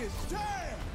It's time!